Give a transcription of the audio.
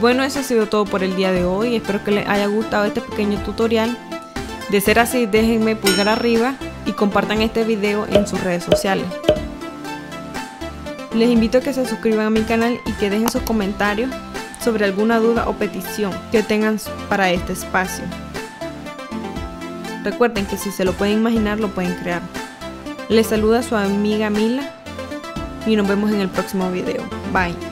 Bueno, eso ha sido todo por el día de hoy. Espero que les haya gustado este pequeño tutorial. De ser así, déjenme pulgar arriba y compartan este video en sus redes sociales. Les invito a que se suscriban a mi canal y que dejen sus comentarios sobre alguna duda o petición que tengan para este espacio. Recuerden que si se lo pueden imaginar, lo pueden crear. Les saluda su amiga Mila y nos vemos en el próximo video. Bye.